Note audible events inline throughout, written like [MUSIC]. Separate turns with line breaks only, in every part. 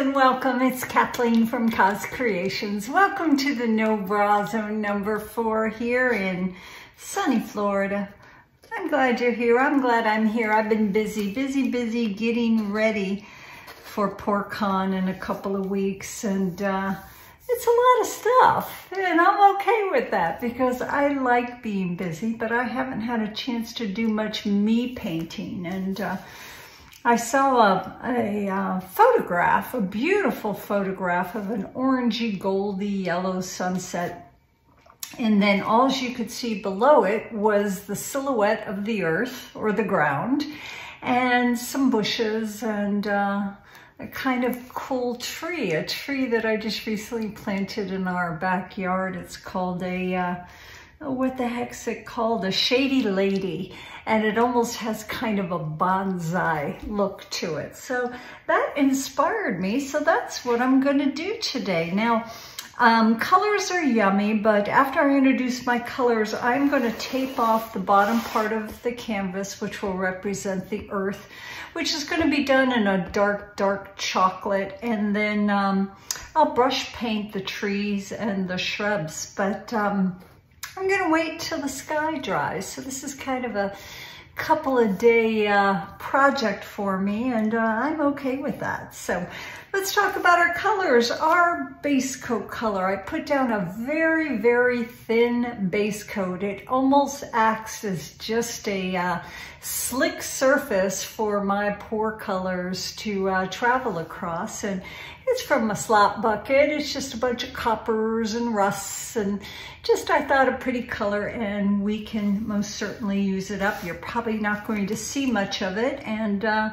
and welcome. It's Kathleen from COZ Creations. Welcome to the No Bra Zone number four here in sunny Florida. I'm glad you're here. I'm glad I'm here. I've been busy, busy, busy getting ready for PourCon in a couple of weeks and uh, it's a lot of stuff and I'm okay with that because I like being busy but I haven't had a chance to do much me painting and uh, I saw a, a, a, photograph, a beautiful photograph of an orangey, goldy, yellow sunset. And then all you could see below it was the silhouette of the earth or the ground and some bushes and uh, a kind of cool tree, a tree that I just recently planted in our backyard. It's called a, uh, what the heck's it called? A shady lady and it almost has kind of a bonsai look to it. So that inspired me. So that's what I'm gonna do today. Now, um, colors are yummy, but after I introduce my colors, I'm gonna tape off the bottom part of the canvas, which will represent the earth, which is gonna be done in a dark, dark chocolate. And then um, I'll brush paint the trees and the shrubs. But um, I'm gonna wait till the sky dries. So this is kind of a couple of day uh, project for me and uh, I'm okay with that. So let's talk about our colors. Our base coat color, I put down a very, very thin base coat. It almost acts as just a uh, slick surface for my pour colors to uh, travel across. And it's from a slop bucket. It's just a bunch of coppers and rusts and just I thought a pretty color and we can most certainly use it up. You're probably not going to see much of it and uh,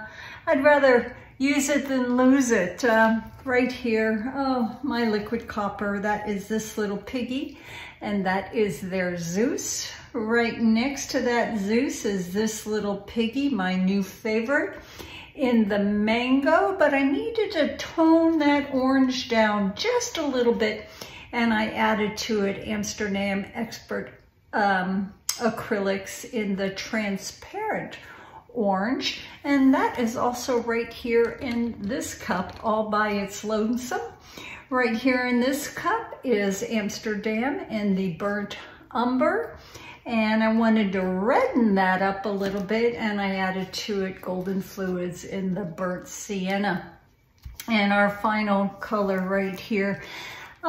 I'd rather use it than lose it. Uh, right here, oh, my liquid copper, that is this little piggy and that is their Zeus. Right next to that Zeus is this little piggy, my new favorite in the mango, but I needed to tone that orange down just a little bit. And I added to it Amsterdam Expert um, acrylics in the transparent orange. And that is also right here in this cup all by its lonesome. Right here in this cup is Amsterdam in the burnt umber and I wanted to redden that up a little bit and I added to it golden fluids in the burnt sienna. And our final color right here.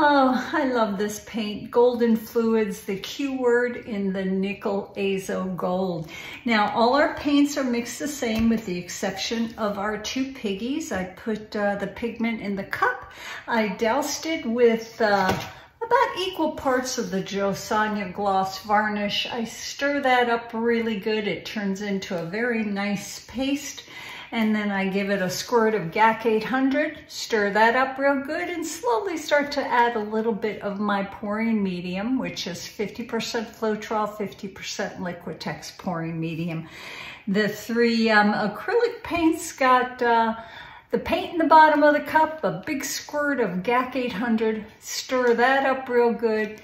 Oh, I love this paint. Golden Fluids, the Q word in the nickel azo gold. Now, all our paints are mixed the same with the exception of our two piggies. I put uh, the pigment in the cup. I doused it with uh, about equal parts of the Jo Sonja gloss varnish. I stir that up really good. It turns into a very nice paste. And then I give it a squirt of GAC 800, stir that up real good and slowly start to add a little bit of my pouring medium, which is 50% Floetrol, 50% Liquitex pouring medium. The three um, acrylic paints got uh, the paint in the bottom of the cup, a big squirt of GAC 800, stir that up real good,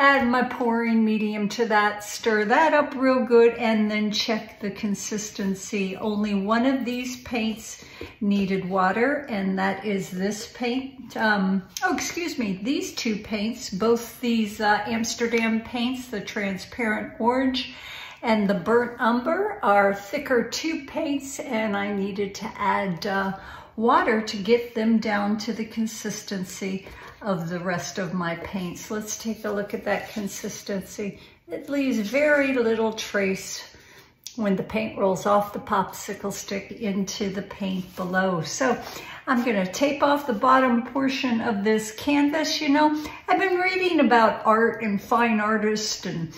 add my pouring medium to that, stir that up real good, and then check the consistency. Only one of these paints needed water, and that is this paint. Um, oh, excuse me, these two paints, both these uh, Amsterdam paints, the transparent orange and the burnt umber are thicker tube paints and I needed to add uh, water to get them down to the consistency of the rest of my paints. Let's take a look at that consistency. It leaves very little trace when the paint rolls off the popsicle stick into the paint below. So I'm gonna tape off the bottom portion of this canvas. You know, I've been reading about art and fine artists and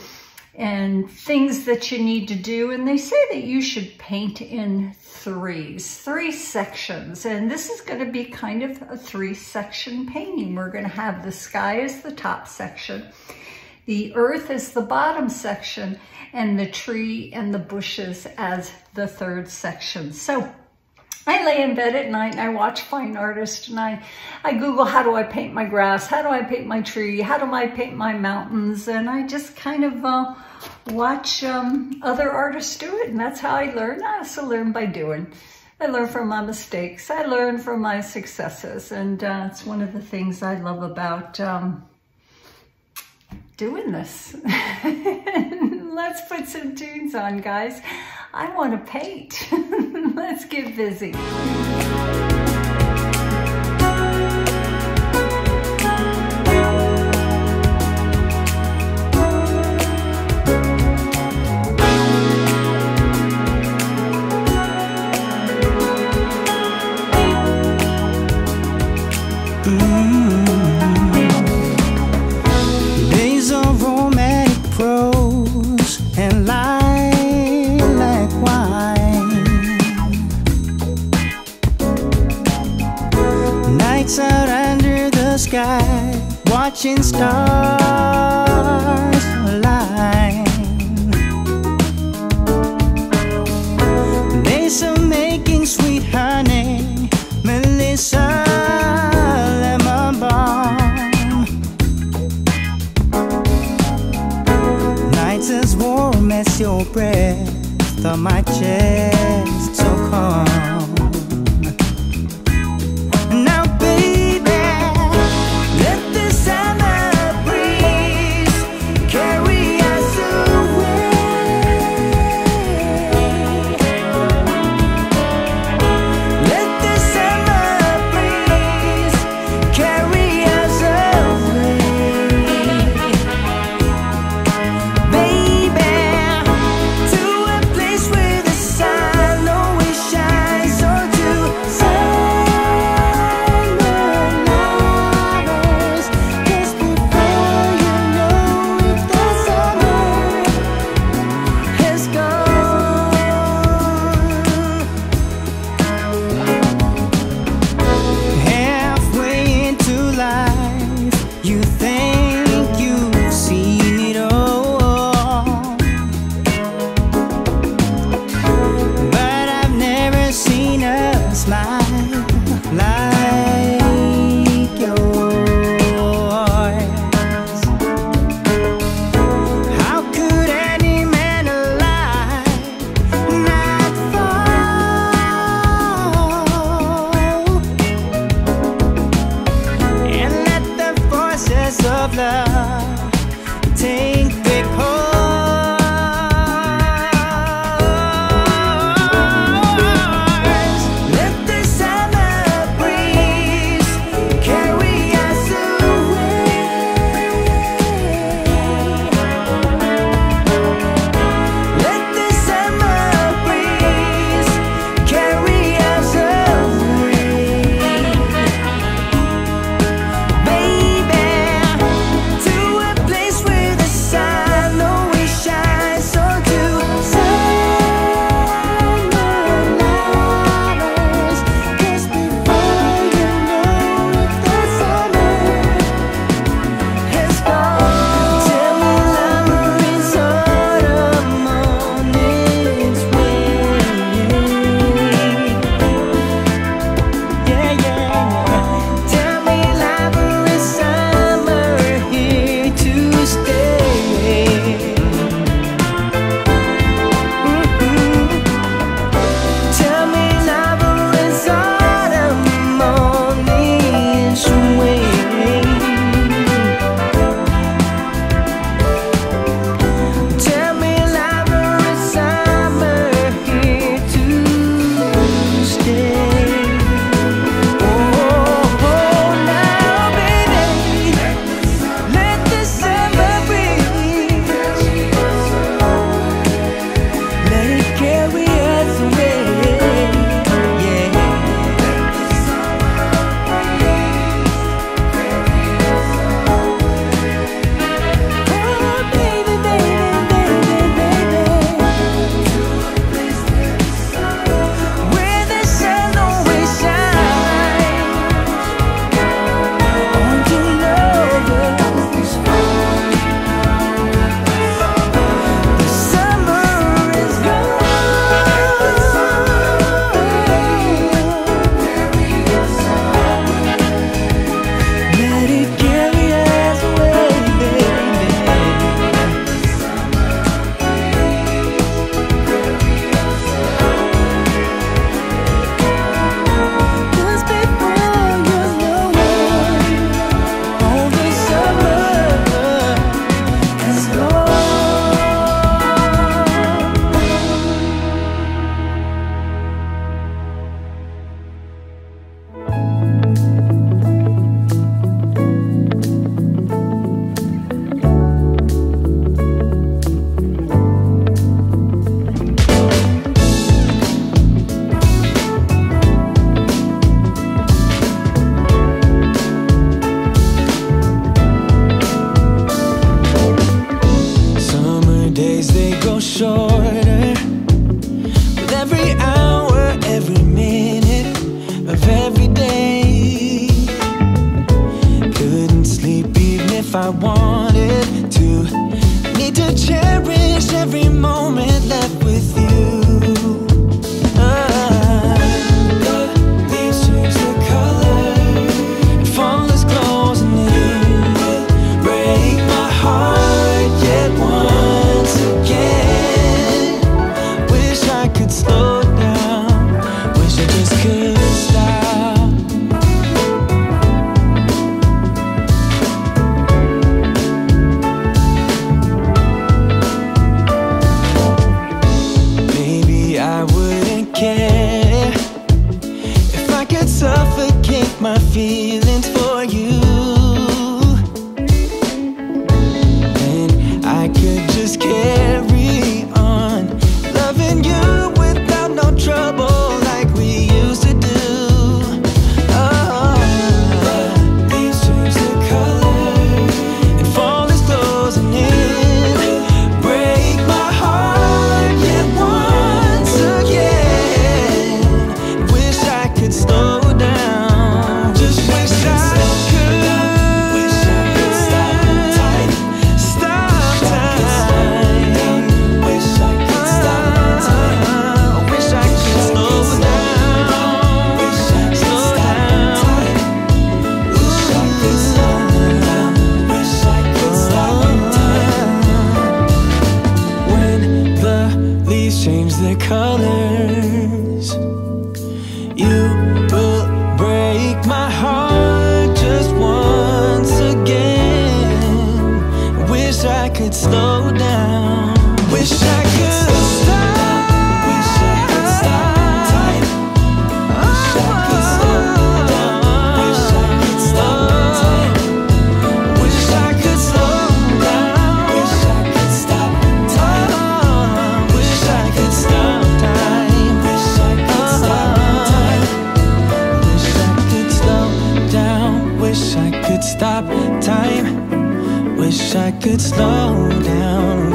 and things that you need to do. And they say that you should paint in threes, three sections. And this is gonna be kind of a three section painting. We're gonna have the sky as the top section, the earth is the bottom section, and the tree and the bushes as the third section. So I lay in bed at night and I watch fine artists and I, I Google how do I paint my grass, how do I paint my tree, how do I paint my mountains, and I just kind of uh, watch um, other artists do it, and that's how I learn. I also learn by doing. I learn from my mistakes. I learn from my successes. And uh, it's one of the things I love about um, doing this. [LAUGHS] Let's put some tunes on, guys. I want to paint. [LAUGHS] Let's get busy.
My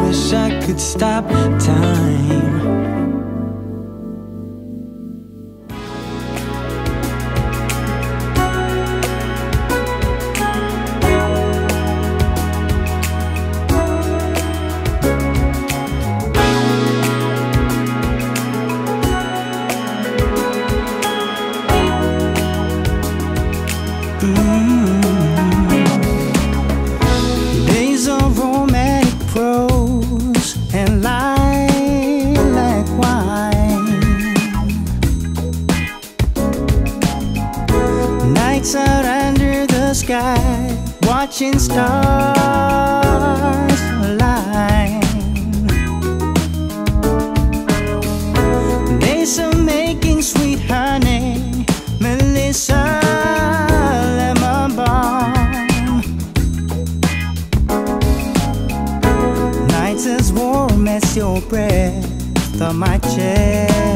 wish I could stop time. watching stars align. Days of making sweet honey, Melissa lemon balm. Nights as warm as your breath on my chest.